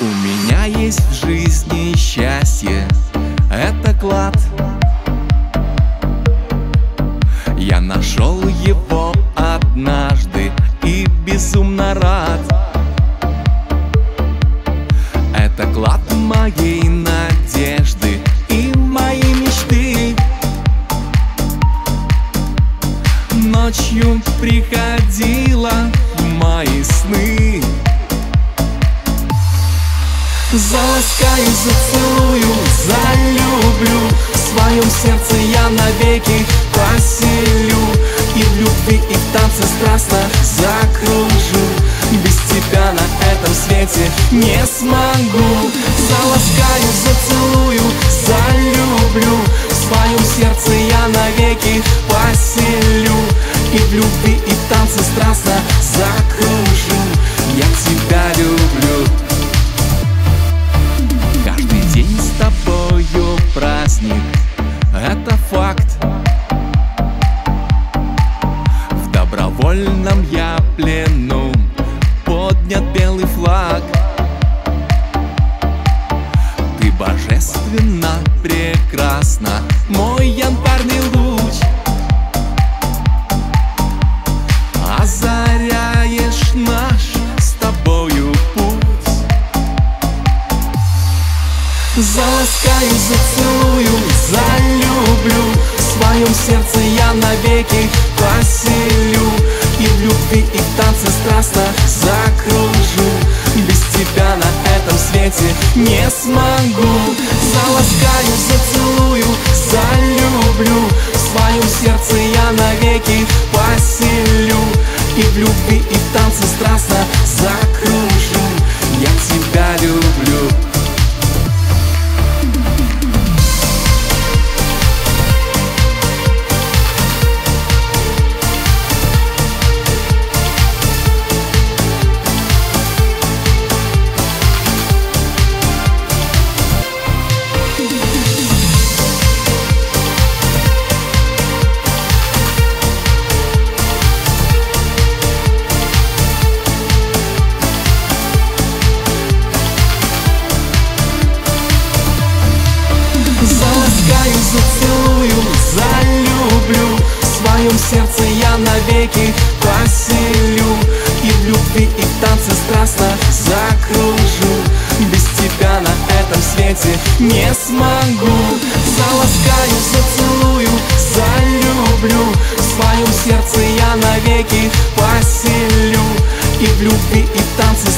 У меня есть в жизни счастье, это клад. Я нашел его однажды и безумно рад. Это клад моей надежды и моей мечты. Ночью приходила в мои сны Заласкаю, зацелую, залюблю. В своем сердце я навеки поселю. И в любви, и в танце страстно закружу. Без тебя на этом свете не смогу. Заласкаю, зацелую, залюблю. В своем сердце я навеки поселю. И в любви, праздник, это факт. В добровольном я плену. Поднят белый флаг. Ты божественно прекрасна, мой янтарный луч Заласкаю, зацелую, залюблю. В своем сердце я навеки поселю. И в любви, и в танце страстно закружу. Без тебя на этом свете не смогу. Заласкаю, зацелую, залюблю. В своем сердце я навеки поселю. И в любви, и в танце страстно закружу. Я тебя люблю Заласкаю, зацелую, залюблю. В своем сердце я навеки поселю. И в любви, и в танце страстно закружу. Без тебя на этом свете не смогу. Заласкаю, зацелую, залюблю. В своем сердце я навеки поселю. И в любви, и в танце